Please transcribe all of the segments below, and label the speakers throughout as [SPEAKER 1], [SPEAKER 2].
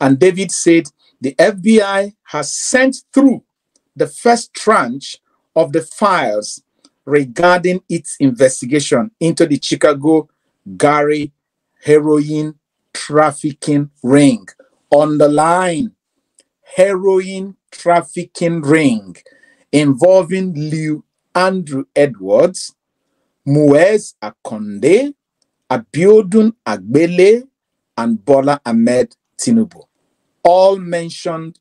[SPEAKER 1] And David said, the FBI has sent through the first tranche of the files regarding its investigation into the Chicago Gary heroin trafficking ring. On the line, heroin trafficking ring involving Lee Andrew Edwards, Muez Akande, Abiodun Agbele, and Bola Ahmed Tinubu. All mentioned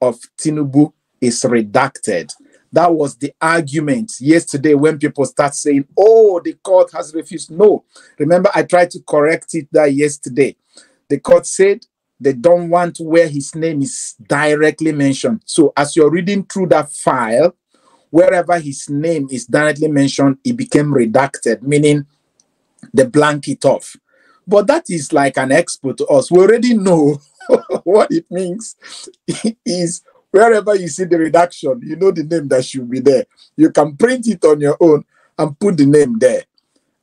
[SPEAKER 1] of Tinubu is redacted. That was the argument yesterday when people start saying, oh, the court has refused. No. Remember, I tried to correct it that yesterday. The court said they don't want where his name is directly mentioned. So as you're reading through that file, wherever his name is directly mentioned, it became redacted, meaning they blank it off. But that is like an expert to us. We already know what it means is wherever you see the redaction, you know the name that should be there. You can print it on your own and put the name there.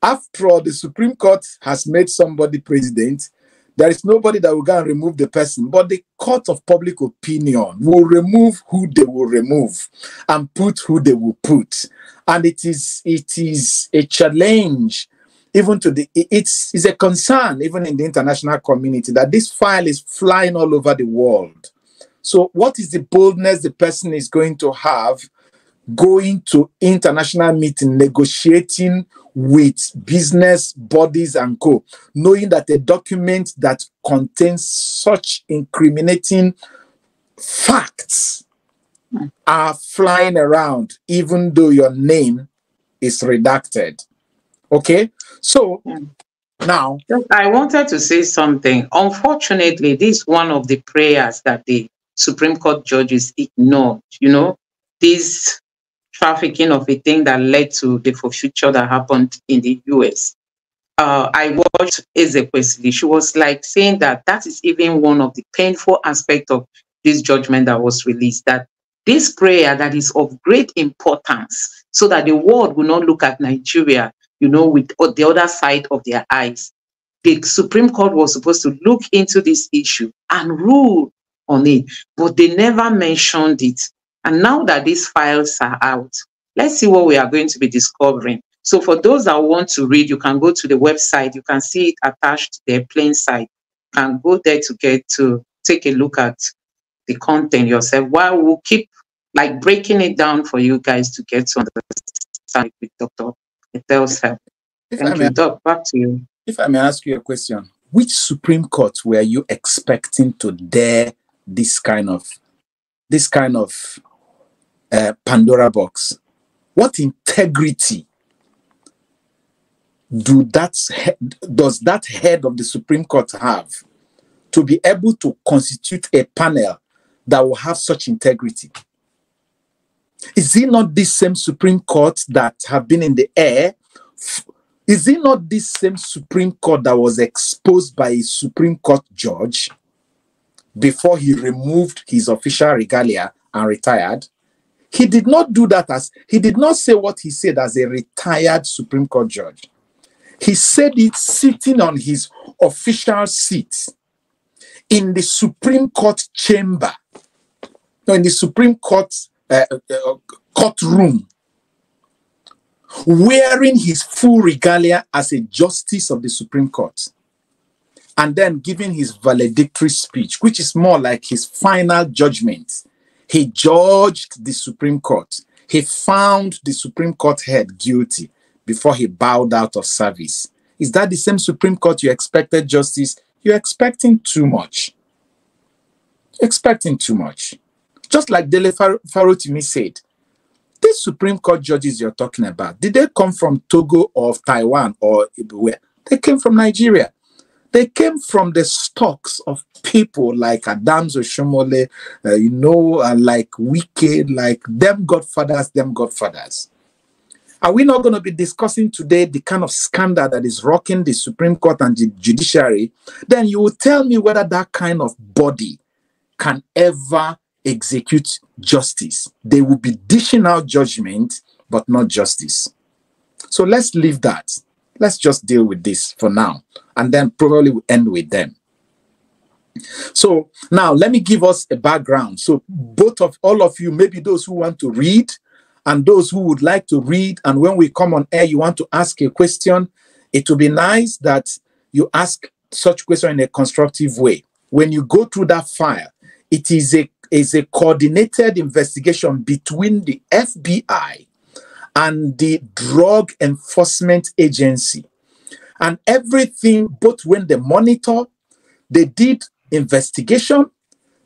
[SPEAKER 1] After all, the Supreme Court has made somebody president. There is nobody that will go and remove the person, but the court of public opinion will remove who they will remove and put who they will put. And it is it is a challenge even to the it's, it's a concern even in the international community that this file is flying all over the world so, what is the boldness the person is going to have going to international meeting, negotiating with business bodies and co, knowing that a document that contains such incriminating facts hmm. are flying around, even though your name is redacted. Okay, so now
[SPEAKER 2] I wanted to say something. Unfortunately, this is one of the prayers that the Supreme Court judges ignored, you know, this trafficking of a thing that led to the forfeiture that happened in the US. Uh, I watched Ezekwesili. She was like saying that that is even one of the painful aspects of this judgment that was released, that this prayer that is of great importance so that the world will not look at Nigeria, you know, with the other side of their eyes. The Supreme Court was supposed to look into this issue and rule on it, but they never mentioned it. And now that these files are out, let's see what we are going to be discovering. So for those that want to read, you can go to the website. You can see it attached to their plain sight. and go there to get to take a look at the content yourself. While we'll keep like breaking it down for you guys to get to understand with Dr. Ethel's help. Thank you, Doc. Back to you.
[SPEAKER 1] If I may ask you a question, which Supreme Court were you expecting to dare this kind of this kind of uh, Pandora box? What integrity do that does that head of the Supreme Court have to be able to constitute a panel that will have such integrity? Is it not this same Supreme Court that have been in the air? Is it not this same Supreme Court that was exposed by a Supreme Court judge before he removed his official regalia and retired. He did not do that as he did not say what he said as a retired Supreme Court judge. He said it sitting on his official seat in the Supreme Court chamber, no, in the Supreme Court uh, uh, courtroom, wearing his full regalia as a justice of the Supreme Court and then giving his valedictory speech, which is more like his final judgment. He judged the Supreme Court. He found the Supreme Court head guilty before he bowed out of service. Is that the same Supreme Court you expected justice? You're expecting too much. You're expecting too much. Just like Dele Far- Farotimi said, these Supreme Court judges you're talking about, did they come from Togo or Taiwan or where? They came from Nigeria. They came from the stocks of people like Adams Oshiomhole, uh, you know, uh, like Wike, like them godfathers, them godfathers. Are we not going to be discussing today the kind of scandal that is rocking the Supreme Court and the judiciary? Then you will tell me whether that kind of body can ever execute justice. They will be dishing out judgment, but not justice. So let's leave that let's just deal with this for now and then probably we'll end with them So now let me give us a background. So both of all of you, maybe those who want to read and those who would like to read, and when we come on air, you want to ask a question, it will be nice that you ask such question in a constructive way. When you go through that file, it is a is a coordinated investigation between the FBI and the Drug Enforcement Agency. And everything, both when they monitor, they did investigation,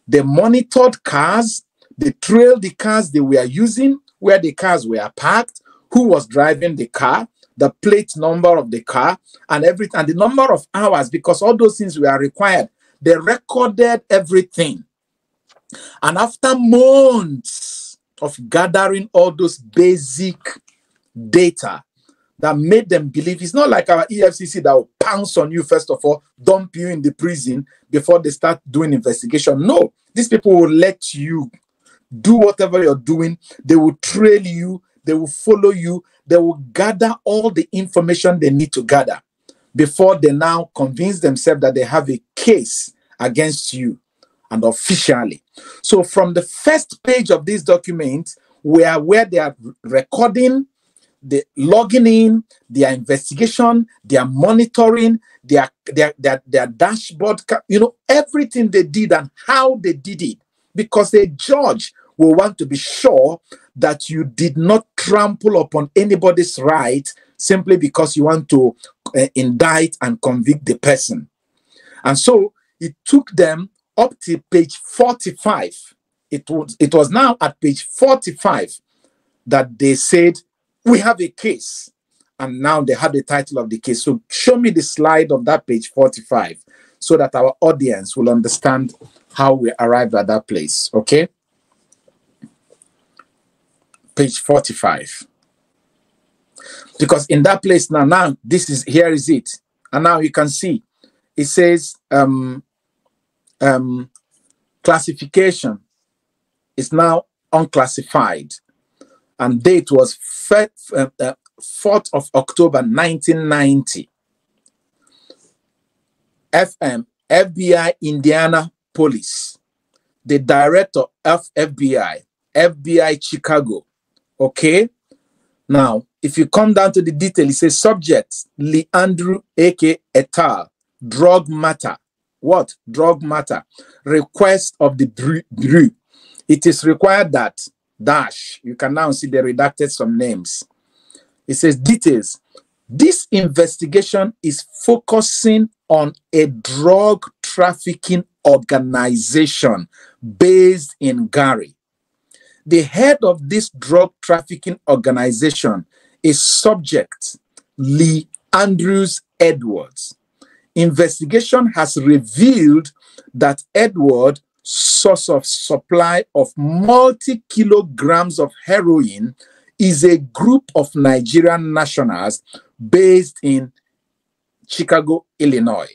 [SPEAKER 1] they monitored cars, they trailed the cars they were using, where the cars were parked, who was driving the car, the plate number of the car, and everything, and the number of hours, because all those things were required. They recorded everything. And after months of gathering all those basic data that made them believe it's not like our EFCC that will pounce on you, first of all, dump you in the prison before they start doing investigation. No, these people will let you do whatever you're doing, they will trail you, they will follow you, they will gather all the information they need to gather before they now convince themselves that they have a case against you and officially. So from the first page of this document, where where they are recording, the logging in, their investigation, their monitoring, their, their their their dashboard, you know, everything they did and how they did it, because a judge will want to be sure that you did not trample upon anybody's right simply because you want to uh, indict and convict the person. And so it took them up to page 45. It was, it was now at page 45 that they said, We have a case. And now they have the title of the case. So show me the slide of that page 45 so that our audience will understand how we arrived at that place. Okay? Page 45. Because in that place now, now this is here is it. And now you can see it says um, um, classification is now unclassified, and date was 4th uh, uh, of October 1990. FM, FBI Indiana Police, the director of FBI, FBI Chicago. Okay. Now, if you come down to the detail, it says subject Lee Andrew A.K. et al. Drug matter what? Drug matter. Request of the Bureau. It is required that dash. You can now see they redacted some names. It says details. This investigation is focusing on a drug trafficking organization based in Gary. The head of this drug trafficking organization is subject Lee Andrews Edwards investigation has revealed that Edward source of supply of multi kilograms of heroin is a group of Nigerian nationals based in Chicago, Illinois.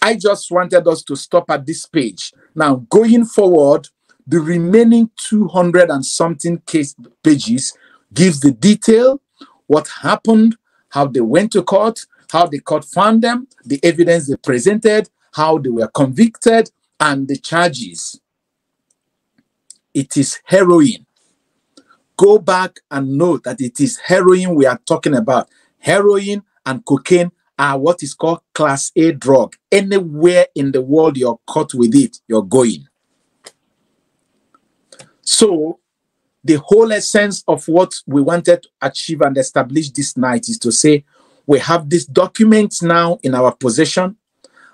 [SPEAKER 1] I just wanted us to stop at this page. Now, going forward, the remaining 200 and something case pages gives the detail, what happened, how they went to court, how the court found them, the evidence they presented, how they were convicted, and the charges. It is heroin. Go back and note that it is heroin we are talking about. Heroin and cocaine are what is called class A drug. Anywhere in the world you're caught with it, you're going. So, the whole essence of what we wanted to achieve and establish this night is to say we have this document now in our possession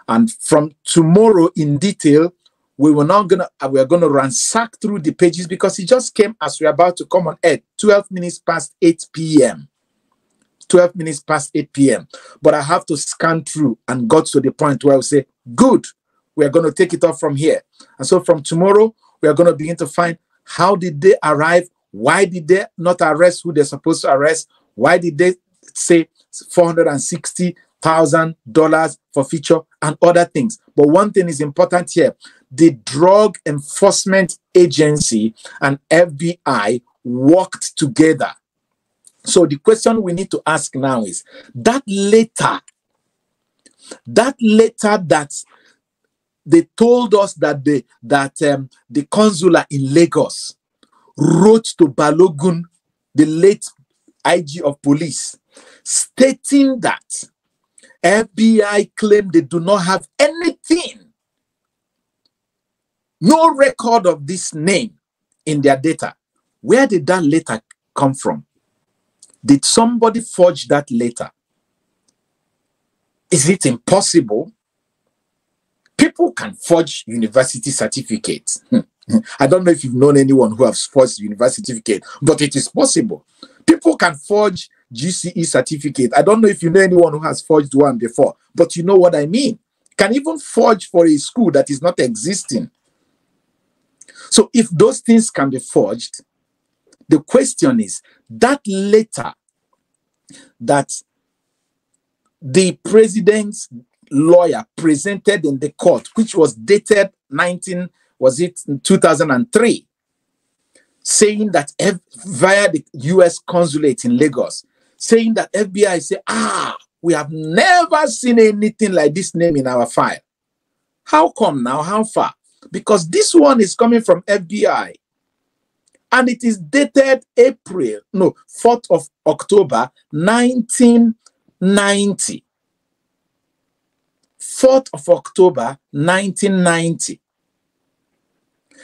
[SPEAKER 1] and from tomorrow in detail we were not gonna uh, we are gonna ransack through the pages because it just came as we're about to come on air 12 minutes past 8 p.m 12 minutes past 8 p.m but i have to scan through and got to the point where i say good we are going to take it off from here. And so from tomorrow we are going to begin to find how did they arrive why did they not arrest who they're supposed to arrest why did they say $460,000 forfeiture and other things. But one thing is important here the Drug Enforcement Agency and FBI worked together. So the question we need to ask now is that letter, that letter that they told us that the that um, the consular in Lagos wrote to Balogun, the late IG of police, stating that FBI claimed they do not have anything, no record of this name in their data. Where did that letter come from? Did somebody forge that letter? Is it impossible? People can forge university certificates. Hmm. I don't know if you've known anyone who has forged university certificate, but it is possible. People can forge GCE certificate. I don't know if you know anyone who has forged one before, but you know what I mean. Can even forge for a school that is not existing. So if those things can be forged, the question is that letter that the president's lawyer presented in the court, which was dated 19, was it 2003, saying that via the US consulate in Lagos, saying that FBI say, ah, we have never seen anything like this name in our file. How come now? How far? Because this one is coming from FBI and it is dated April, no, 4th of October 1990. 4th of October 1990.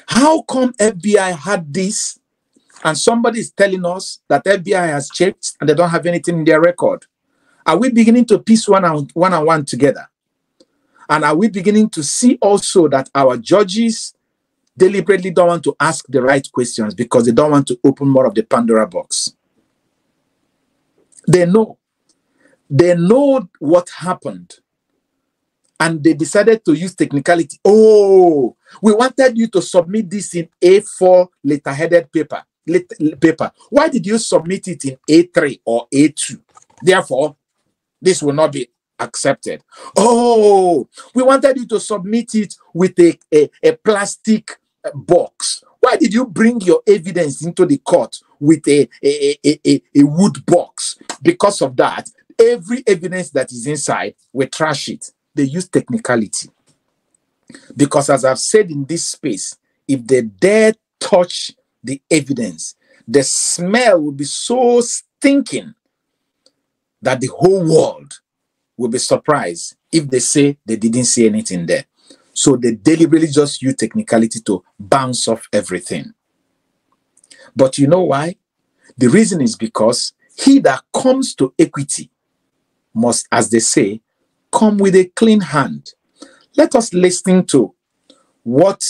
[SPEAKER 1] How come FBI had this and somebody is telling us that FBI has checked and they don't have anything in their record? Are we beginning to piece one and one, and one together? And are we beginning to see also that our judges deliberately don't want to ask the right questions because they don't want to open more of the Pandora box? They know. They know what happened. And they decided to use technicality. Oh, we wanted you to submit this in A4 letter-headed paper. Paper. Why did you submit it in A3 or A2? Therefore, this will not be accepted. Oh, we wanted you to submit it with a, a, a plastic uh, box. Why did you bring your evidence into the court with a, a, a, a, a wood box? Because of that, every evidence that is inside, we trash it. They use technicality. Because as I've said in this space, if they dare touch the evidence, the smell will be so stinking that the whole world will be surprised if they say they didn't see anything there. So they deliberately just use technicality to bounce off everything. But you know why? The reason is because he that comes to equity must, as they say, come with a clean hand. Let us listen to what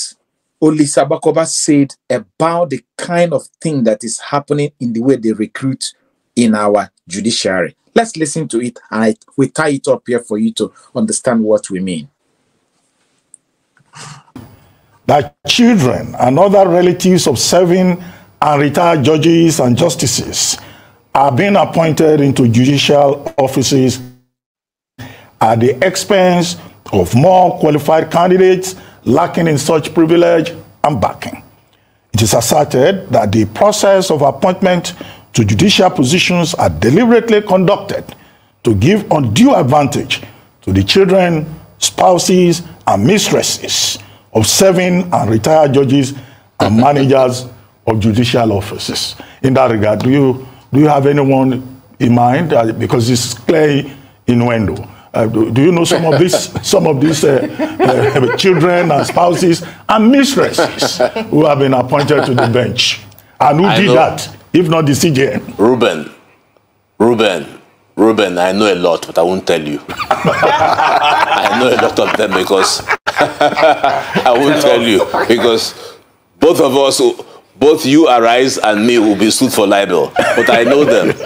[SPEAKER 1] Olisa Agbakoba said about the kind of thing that is happening in the way they recruit in our judiciary. Let's listen to it and we tie it up here for you to understand what we mean.
[SPEAKER 3] That children and other relatives of serving and retired judges and justices are being appointed into judicial offices at the expense of more qualified candidates lacking in such privilege and backing. It is asserted that the process of appointment to judicial positions are deliberately conducted to give undue advantage to the children, spouses, and mistresses of serving and retired judges and managers of judicial offices. In that regard, do you, do you have anyone in mind? Uh, because it's clear innuendo. Uh, do, do, you know some of these some of these uh, uh, children and spouses and mistresses who have been appointed to the bench and who I did know. that if not the CJN?
[SPEAKER 4] Reuben, Reuben, Reuben, I know a lot, but I won't tell you. I know a lot of them because I won't tell you because both of us, both you, Arise, and me will be sued for libel. But I know them.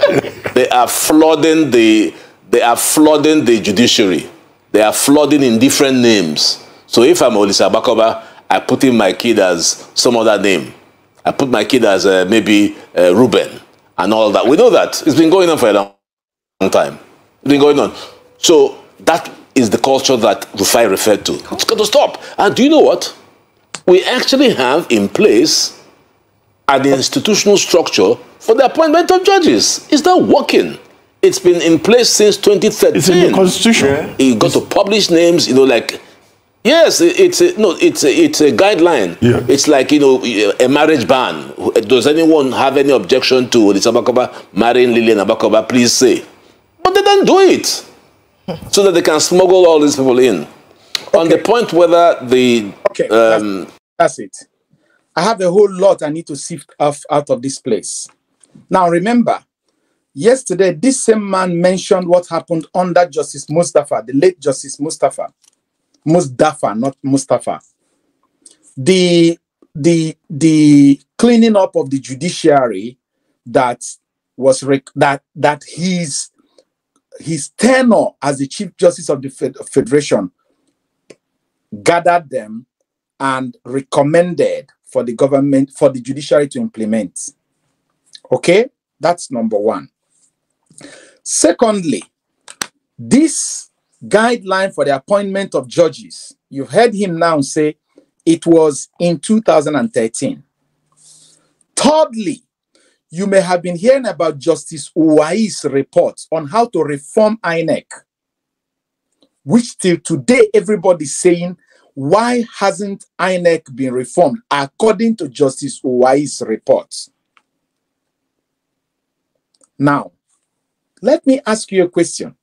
[SPEAKER 4] They are flooding the, they are flooding the judiciary. They are flooding in different names. So if I'm Olisa Agbakoba, I put in my kid as some other name. I put my kid as uh, maybe uh, Reuben and all that. We know that. It's been going on for a long, long time. It's been going on. So that is the culture that Rufai referred to. It's got to stop. And do you know what? We actually have in place an institutional structure for the appointment of judges. Is that working? It's been in place since 2013.
[SPEAKER 3] It's in the constitution. Yeah.
[SPEAKER 4] You got to publish names, you know, like Yes, it's a, no, it's a, it's a guideline.
[SPEAKER 3] Yeah.
[SPEAKER 4] It's like you know a marriage ban. Does anyone have any objection to the Agbakoba marrying Lillian Agbakoba? Please say, but they don't do it, so that they can smuggle all these people in. Okay. On the point whether the
[SPEAKER 1] okay, um, that's, that's it. I have a whole lot I need to sift off out of this place. Now remember, yesterday this same man mentioned what happened under Justice Mustafa, the late Justice Mustafa. Mustafa, not Mustafa. The the the cleaning up of the judiciary that was that that his his tenure as the chief justice of the federation gathered them and recommended for the government for the judiciary to implement okay that's number one secondly this guideline for the appointment of judges. You've heard him now say it was in 2013. Thirdly, you may have been hearing about Justice Uwais' report on how to reform INEC, which till today everybody's saying, why hasn't INEC been reformed according to Justice Uwais' report? Now, let me ask you a question.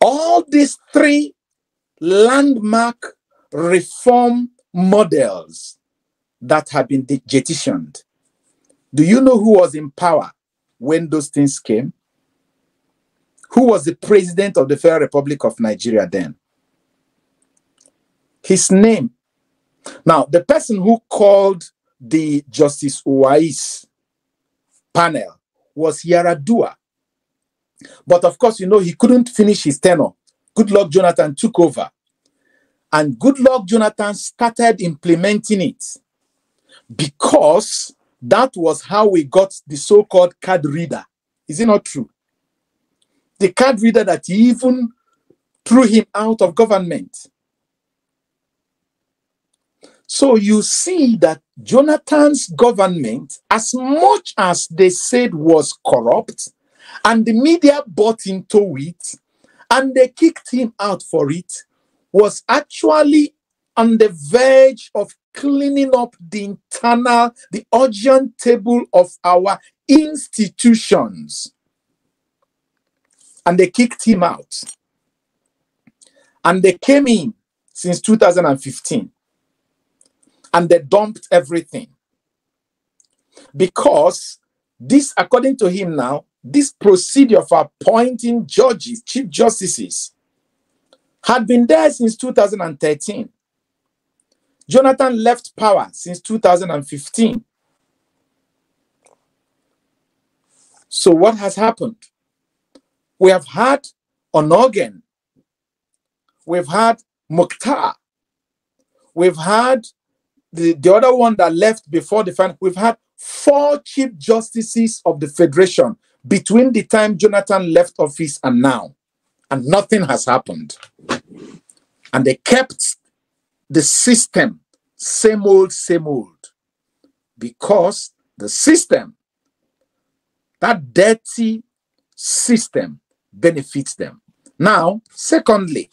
[SPEAKER 1] All these three landmark reform models that have been jettisoned. Do you know who was in power when those things came? Who was the president of the Federal Republic of Nigeria then? His name. Now, the person who called the Justice Uwais panel was Yar'Adua. But of course, you know, he couldn't finish his tenure. Goodluck, Jonathan took over. And Goodluck, Jonathan started implementing it because that was how we got the so-called card reader. Is it not true? The card reader that even threw him out of government. So you see that Jonathan's government, as much as they said was corrupt, and the media bought into it and they kicked him out for it, was actually on the verge of cleaning up the internal, the Augean stable of our institutions. And they kicked him out. And they came in since 2015 and they dumped everything. Because this, according to him now, this procedure of appointing judges, chief justices, had been there since 2013. Jonathan left power since 2015. So what has happened? We have had Onnoghen. We've had Mukhtar. We've had the, the other one that left before the final. We've had four chief justices of the Federation between the time Jonathan left office and now, and nothing has happened. And they kept the system same old, same old, because the system, that dirty system, benefits them. Now, secondly,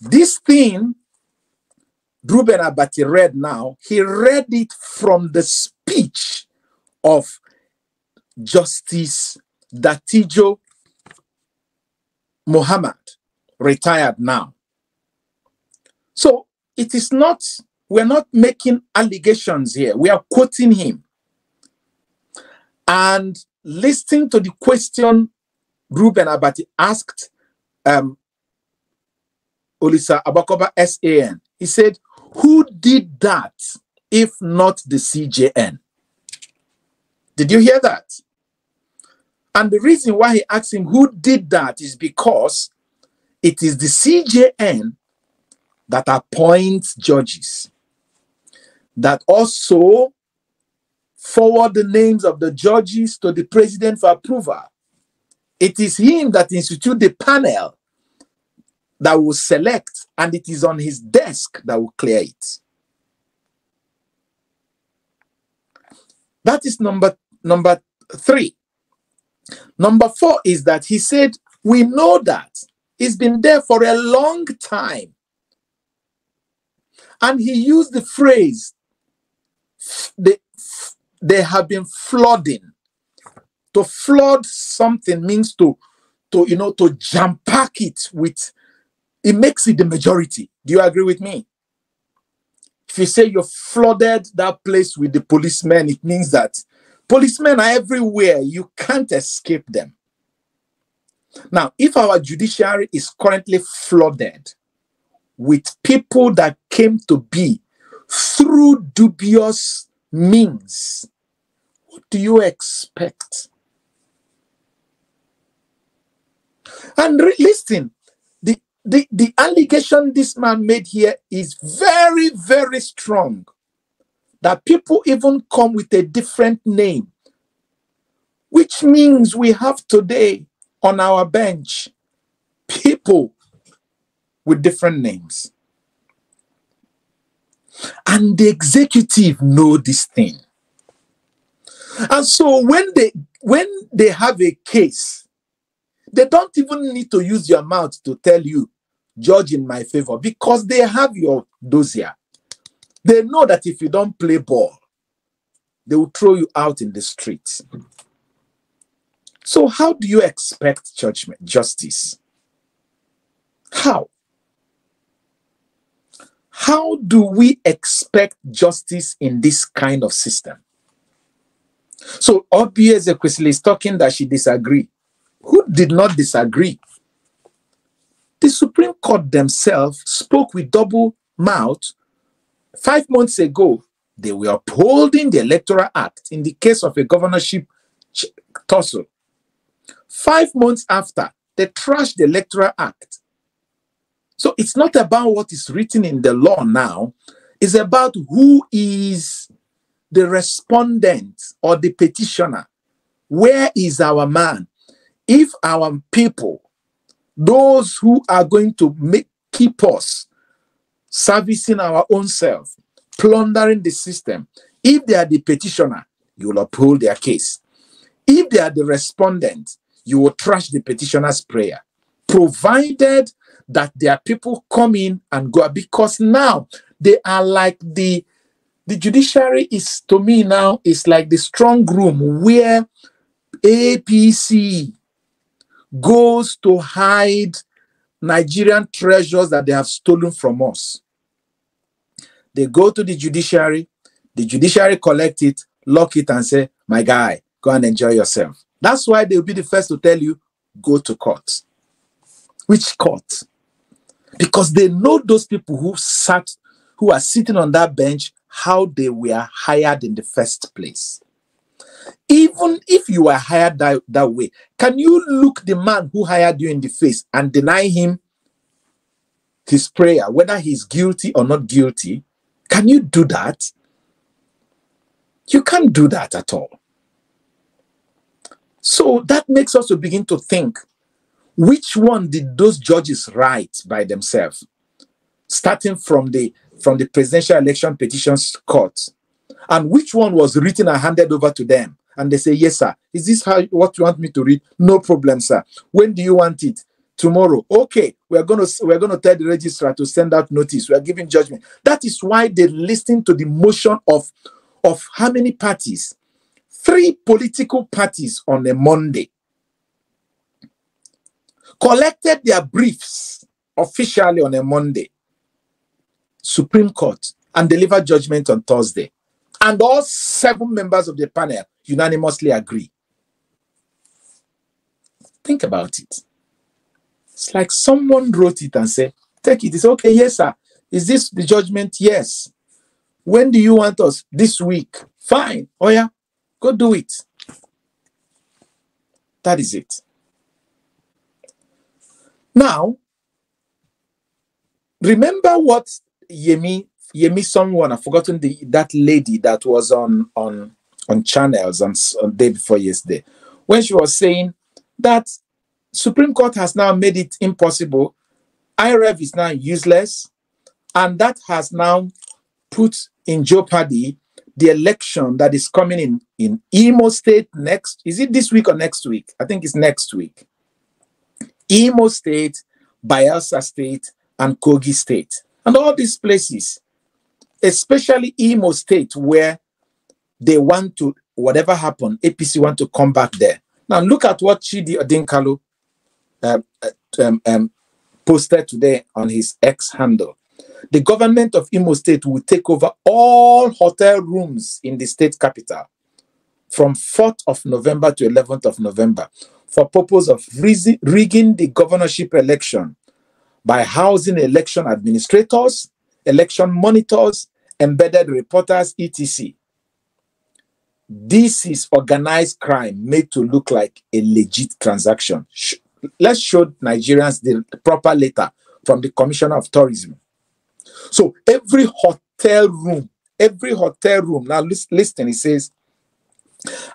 [SPEAKER 1] this thing Reuben Abati read now, he read it from the speech of Justice Dattijo Muhammad, retired now. So it is not, we're not making allegations here. We are quoting him. And listening to the question Reuben Abati asked um, Olisa Agbakoba SAN, he said, Who did that if not the CJN? Did you hear that? And the reason why he asked him who did that is because it is the CJN that appoints judges, that also forward the names of the judges to the president for approval. It is him that institute the panel that will select, and it is on his desk that will clear it. That is number number three. Number four is that he said, We know that it's been there for a long time. And he used the phrase, they, they have been flooding. To flood something means to, to you know, to jam pack it with, it makes it the majority. Do you agree with me? If you say you flooded that place with the policemen, it means that policemen are everywhere. You can't escape them. Now, if our judiciary is currently flooded with people that came to be through dubious means, what do you expect? And listen, the, the, the allegation this man made here is very, very strong. That people even come with a different name, which means we have today on our bench people with different names. And the executive know this thing. And so when they when they have a case, they don't even need to use your mouth to tell you, judge in my favor, because they have your dossier. They know that if you don't play ball, they will throw you out in the streets. So, how do you expect judgment, justice? How? How do we expect justice in this kind of system? So, Oby Ezekwesili is talking that she disagree. Who did not disagree? The Supreme Court themselves spoke with double mouth five months ago. They were upholding the Electoral Act in the case of a governorship tussle Five months after, they trashed the Electoral Act. So it's not about what is written in the law now, it's about who is the respondent or the petitioner. Where is our man? If our people, those who are going to make keep us servicing our own self, plundering the system, if they are the petitioner, you will uphold their case. If they are the respondent, you will trash the petitioner's prayer, provided that there are people come in and go because now they are like the the judiciary is to me now is like the strong room where APC goes to hide Nigerian treasures that they have stolen from us. They go to the judiciary, the judiciary collect it, lock it, and say, My guy, go and enjoy yourself. That's why they'll be the first to tell you, go to court. Which court? Because they know those people who sat, who are sitting on that bench, how they were hired in the first place. Even if you were hired that, that way, can you look the man who hired you in the face and deny him his prayer, whether he's guilty or not guilty? Can you do that? You can't do that at all. So that makes us to begin to think which one did those judges write by themselves, starting from the from the presidential election petitions court, and which one was written and handed over to them, and they say, "Yes, sir. Is this how what you want me to read? No problem, sir. When do you want it? Tomorrow. Okay, we are gonna we are gonna tell the registrar to send out notice. We are giving judgment. That is why they listen to the motion of of how many parties three political parties on a Monday collected their briefs officially on a Monday, Supreme Court, and delivered judgment on Thursday. And all seven members of the panel unanimously agree. Think about it. It's like someone wrote it and said, Take it. It's okay. Yes, sir. Is this the judgment? Yes. When do you want us? This week. Fine. Oh, yeah. Go do it. That is it. Now, remember what Yemi Yemi someone I've forgotten the that lady that was on on on channels on, on day before yesterday when she was saying that Supreme Court has now made it impossible. IREV is now useless, and that has now put in jeopardy the election that is coming in in Imo State next. Is it this week or next week? I think it's next week. Imo State, Bayelsa State, and Kogi State. And all these places, especially Imo State, where they want to, whatever happened, APC want to come back there. Now look at what Chidi Odinkalu um, um, um, posted today on his X handle. The government of Imo State will take over all hotel rooms in the state capital from 4th of November to 11th of November for purpose of rigging the governorship election by housing election administrators, election monitors, embedded reporters, etc. This is organized crime made to look like a legit transaction. Let's show Nigerians the proper letter from the Commissioner of Tourism. So every hotel room, every hotel room, now listen, it says,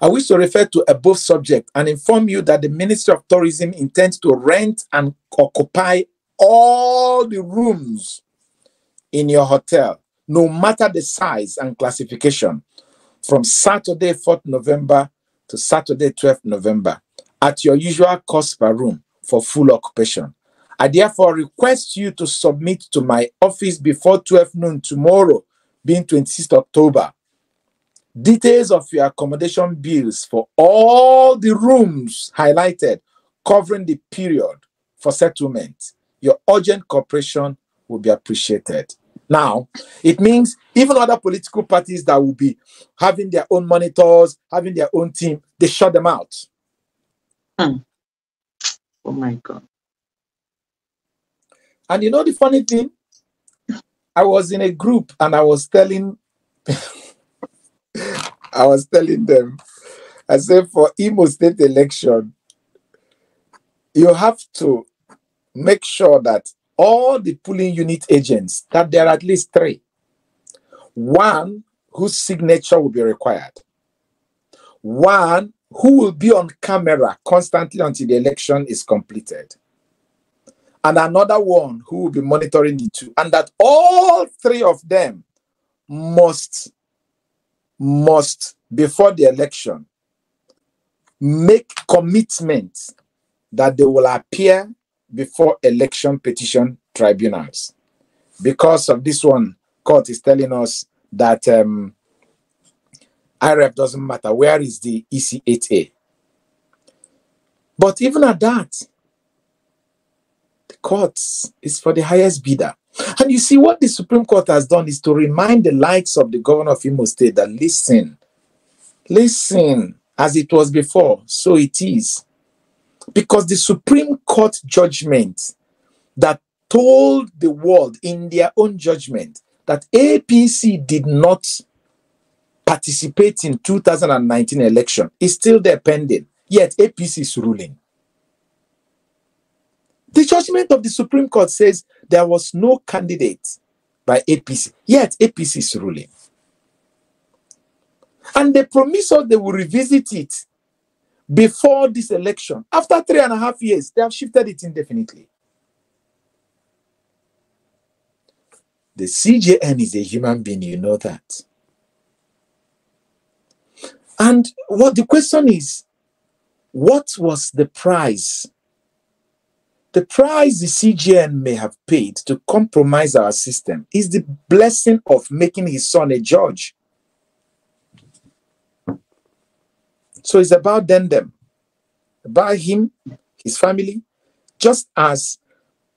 [SPEAKER 1] I wish to refer to above subject and inform you that the Ministry of Tourism intends to rent and occupy all the rooms in your hotel, no matter the size and classification, from Saturday, 4th November to Saturday, 12th November, at your usual cost per room for full occupation. I therefore request you to submit to my office before 12 noon tomorrow, being 26th October, details of your accommodation bills for all the rooms highlighted covering the period for settlement. Your urgent cooperation will be appreciated. Now, it means even other political parties that will be having their own monitors, having their own team, they shut them out.
[SPEAKER 2] Hmm. Oh my God.
[SPEAKER 1] And you know the funny thing? I was in a group and I was telling I was telling them, I said for Imo State election, you have to make sure that all the polling unit agents, that there are at least three. One whose signature will be required. One who will be on camera constantly until the election is completed and another one who will be monitoring the two, and that all three of them must must before the election make commitments that they will appear before election petition tribunals. Because of this one, court is telling us that um, IREV doesn't matter. Where is the EC8A? But even at that, the courts is for the highest bidder. And you see, what the Supreme Court has done is to remind the likes of the governor of Imo State that listen, listen, as it was before, so it is. Because the Supreme Court judgment that told the world in their own judgment that APC did not participate in 2019 election is still there pending. Yet APC is ruling. The judgment of the Supreme Court says there was no candidate by APC, yet APC is ruling. And they promise us they will revisit it before this election. After three and a half years, they have shifted it indefinitely. The CJN is a human being, you know that. And what the question is, what was the price the price the CJN may have paid to compromise our system is the blessing of making his son a judge. So it's about them, them, about him, his family, just as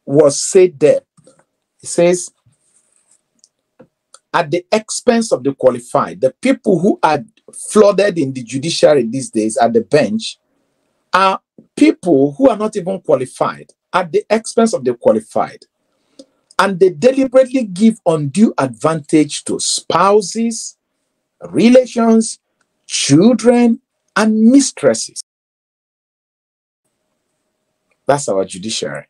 [SPEAKER 1] was said there. It says, at the expense of the qualified, the people who are flooded in the judiciary these days at the bench are people who are not even qualified at the expense of the qualified. And they deliberately give undue advantage to spouses, relations, children, and mistresses. That's our judiciary.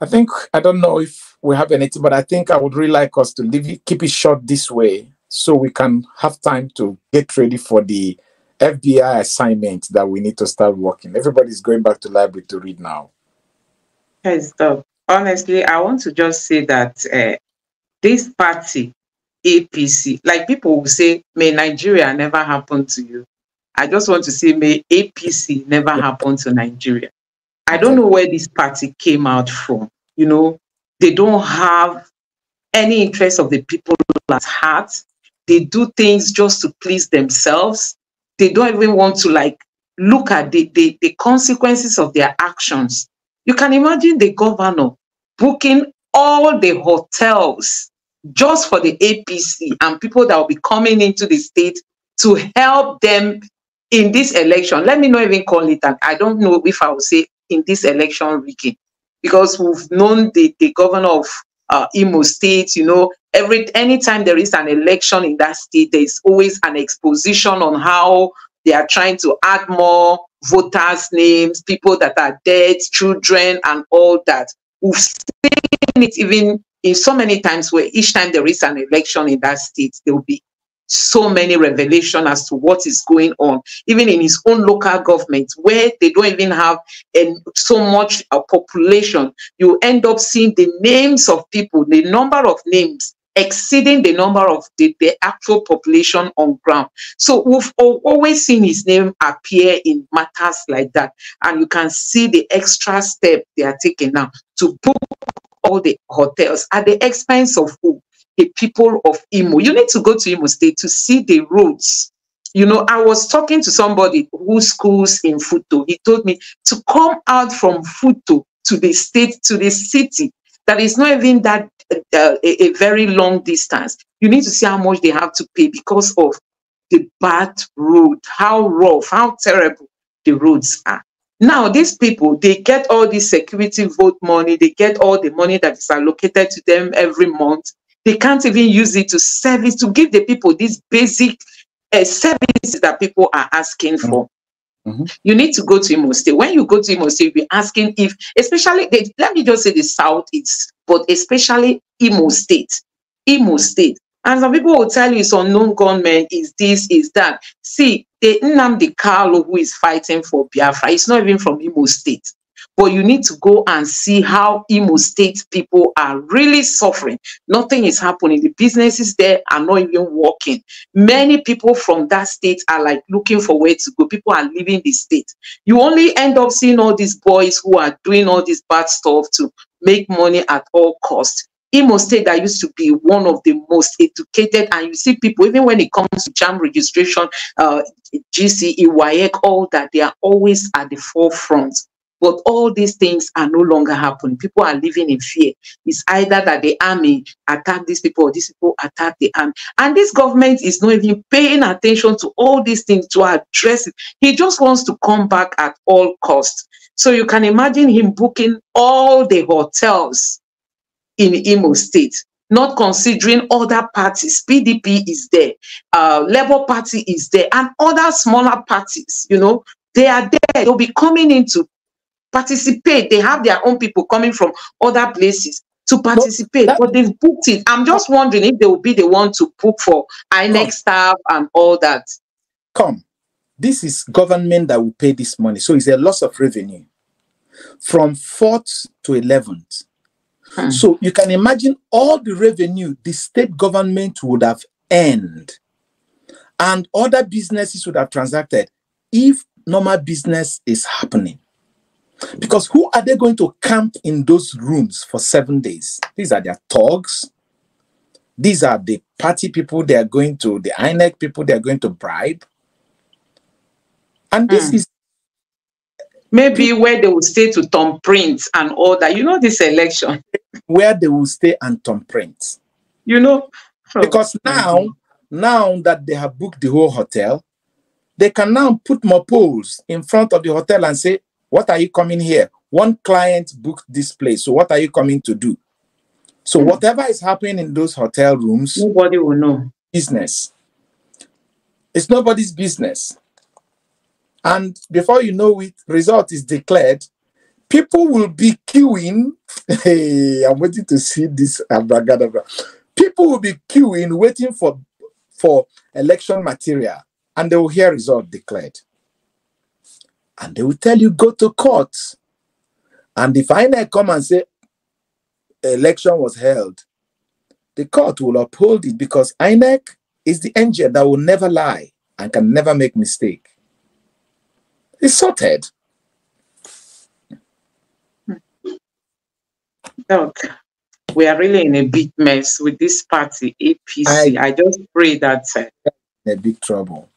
[SPEAKER 1] I think, I don't know if we have anything, but I think I would really like us to leave it, keep it short this way so we can have time to get ready for the FBI assignment that we need to start working. Everybody's going back to library to read now.
[SPEAKER 2] Yes, uh, honestly, I want to just say that uh, this party, APC, like people will say, may Nigeria never happen to you. I just want to say, may APC never happen to Nigeria. I don't know where this party came out from. You know, they don't have any interest of the people at heart. They do things just to please themselves. They don't even want to like look at the, the, the consequences of their actions. You can imagine the governor booking all the hotels just for the APC and people that will be coming into the state to help them in this election. Let me not even call it that. I don't know if I will say in this election rigging, because we've known the, the governor of uh, Imo State, you know, every anytime there is an election in that state, there's always an exposition on how they are trying to add more voters' names, people that are dead, children, and all that. We've seen it even in so many times where each time there is an election in that state, there will be so many revelation as to what is going on, even in his own local government, where they don't even have so much a population. You end up seeing the names of people, the number of names exceeding the number of the, the actual population on ground. So we've always seen his name appear in matters like that. And you can see the extra step they are taking now to book all the hotels at the expense of who? The people of Imo. You need to go to Imo State to see the roads. You know, I was talking to somebody who schools in Futo. He told me to come out from Futo to the state, to the city, that is not even that uh, a, a very long distance. You need to see how much they have to pay because of the bad road, how rough, how terrible the roads are. Now, these people, they get all this security vote money, they get all the money that is allocated to them every month. They can't even use it to service, to give the people these basic uh, services that people are asking for. Mm-hmm. You need to go to Imo State. When you go to Imo State, you'll be asking if, especially, they, let me just say the South is, but especially Imo State. Imo State. And some people will tell you it's unknown gunmen, is this, is that. See, the Nnamdi Kanu who is fighting for Biafra, it's not even from Imo State. But you need to go and see how Imo State people are really suffering. Nothing is happening. The businesses there are not even working. Many people from that state are like looking for where to go. People are leaving the state. You only end up seeing all these boys who are doing all this bad stuff to make money at all costs. Imo State that used to be one of the most educated, and you see people, even when it comes to JAMB registration, uh, GCE, WAEC, all that, they are always at the forefront. But all these things are no longer happening. People are living in fear. It's either that the army attack these people or these people attack the army. And this government is not even paying attention to all these things to address it. He just wants to come back at all costs. So you can imagine him booking all the hotels in Imo State, not considering other parties. PDP is there, uh, Labour Party is there, and other smaller parties, you know, they are there. They'll be coming in to participate. They have their own people coming from other places to participate, that, but they've booked it. I'm just wondering if they will be the one to book for INEC staff and all that.
[SPEAKER 1] Come, this is government that will pay this money. So it's a loss of revenue. From 4th to 11th, Hmm. So you can imagine all the revenue the state government would have earned and other businesses would have transacted if normal business is happening. Because who are they going to camp in those rooms for seven days? These are their thugs. These are the party people they are going to, the INEC people they are going to bribe. And this mm. is
[SPEAKER 2] maybe where they will stay to thumb prints and all that. You know, this election.
[SPEAKER 1] Where they will stay and thumb prints.
[SPEAKER 2] You know,
[SPEAKER 1] because now, now that they have booked the whole hotel, they can now put more poles in front of the hotel and say, What are you coming here? One client booked this place. So what are you coming to do? So mm-hmm. whatever is happening in those hotel rooms,
[SPEAKER 2] nobody will know.
[SPEAKER 1] Business. It's nobody's business. And before you know it, result is declared. People will be queuing. Hey, I'm waiting to see this. People will be queuing, waiting for for election material, and they will hear result declared. And they will tell you go to court. And if I come and say election was held, the court will uphold it because INEC is the angel that will never lie and can never make mistake. It's sorted.
[SPEAKER 2] Okay. we are really in a big mess with this party, APC. I, I just pray that. Uh,
[SPEAKER 1] in a big trouble.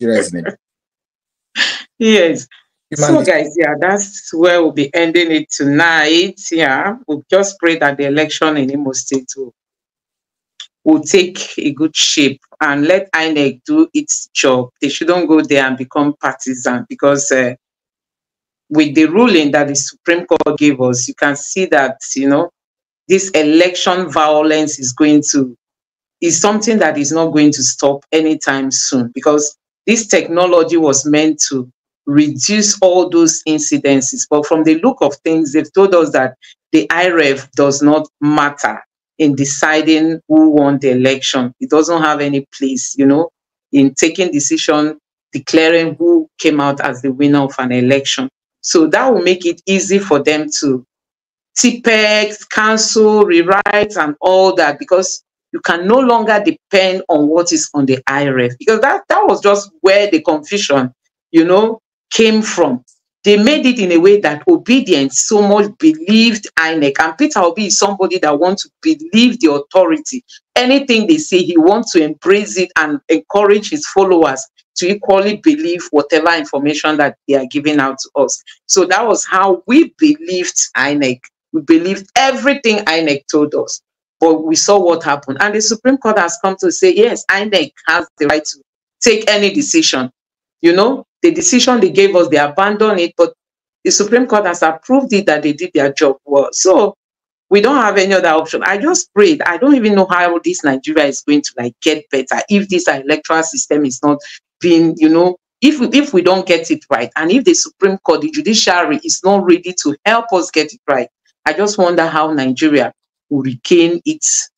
[SPEAKER 1] Seriously.
[SPEAKER 2] Yes. So, guys, yeah, that's where we'll be ending it tonight. Yeah, we'll just pray that the election in Imo State will, will take a good shape and let INEC do its job. They shouldn't go there and become partisan because uh, with the ruling that the Supreme Court gave us, you can see that, you know, this election violence is going to, is something that is not going to stop anytime soon because this technology was meant to reduce all those incidences. But from the look of things, they've told us that the IREV does not matter in deciding who won the election. It doesn't have any place, you know, in taking decision, declaring who came out as the winner of an election. So that will make it easy for them to Tipp-Ex, cancel, rewrite, and all that because you can no longer depend on what is on the IREV because that, that was just where the confusion, you know, came from. They made it in a way that Obidients so much believed INEC. And Peter Obi is somebody that wants to believe the authority. Anything they say, he wants to embrace it and encourage his followers to equally believe whatever information that they are giving out to us. So that was how we believed INEC. We believed everything INEC told us. But we saw what happened. And the Supreme Court has come to say, yes, INEC has the right to take any decision. You know, the decision they gave us, they abandoned it, but the Supreme Court has approved it that they did their job well. So we don't have any other option. I just prayed. I don't even know how this Nigeria is going to like get better if this electoral system is not being, you know, if we, if we don't get it right, and if the Supreme Court, the judiciary is not ready to help us get it right, I just wonder how Nigeria will regain its,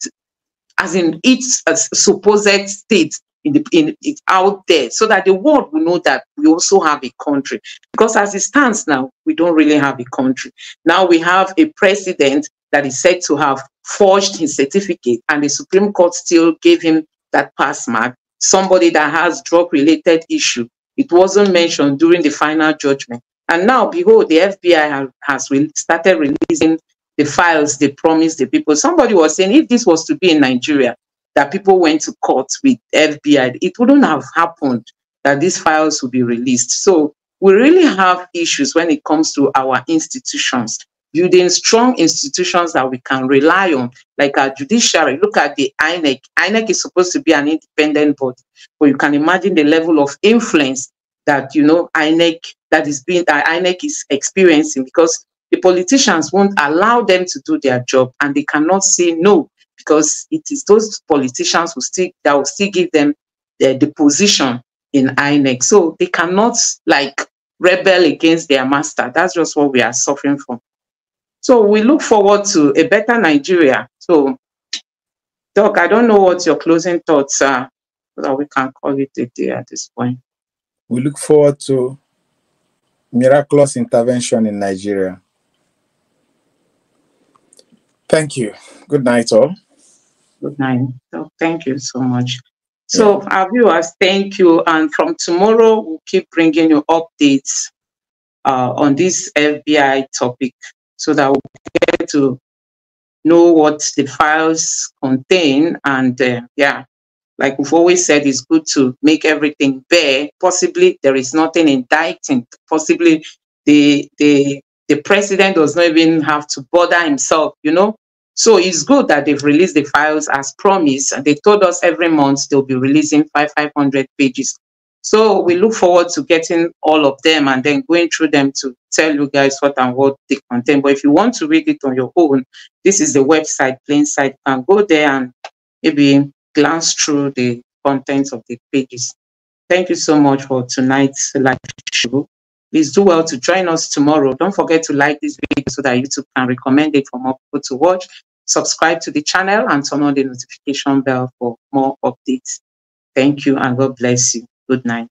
[SPEAKER 2] as in its uh, supposed state in the in out there so that the world will know that we also have a country. Because as it stands now we don't really have a country. Now we have a president that is said to have forged his certificate and the supreme court still gave him that pass mark. Somebody that has drug related issue. It wasn't mentioned during the final judgment. And now behold the fbi has re started releasing the files they promised the people. Somebody was saying if this was to be in nigeria that people went to court with FBI, it wouldn't have happened that these files would be released. So we really have issues when it comes to our institutions, building strong institutions that we can rely on, like our judiciary. Look at the INEC. INEC is supposed to be an independent body, but you can imagine the level of influence that you know INEC that is being that INEC is experiencing because the politicians won't allow them to do their job and they cannot say no because it is those politicians who still that will still give them the, the position in INEC. So they cannot like rebel against their master. That's just what we are suffering from. So we look forward to a better Nigeria. So, Doc, I don't know what your closing thoughts are, but we can call it a day at this point.
[SPEAKER 1] We look forward to miraculous intervention in Nigeria. Thank you. Good night, all.
[SPEAKER 2] Good night. So thank you so much. So yeah. our viewers, thank you. And from tomorrow, we'll keep bringing you updates uh, on this FBI topic so that we'll get to know what the files contain. And uh, yeah, like we've always said, it's good to make everything bare. Possibly there is nothing indicting. Possibly the the the president does not even have to bother himself, you know, so it's good that they've released the files as promised. And they told us every month they'll be releasing five 500 pages. So we look forward to getting all of them and then going through them to tell you guys what and what they contain. But if you want to read it on your own, this is the website, PlainSite. You can go there and maybe glance through the contents of the pages. Thank you so much for tonight's live show. Please do well to join us tomorrow. Don't forget to like this video so that YouTube can recommend it for more people to watch subscribe to the channel and turn on the notification bell for more updates. Thank you and God bless you. Good night.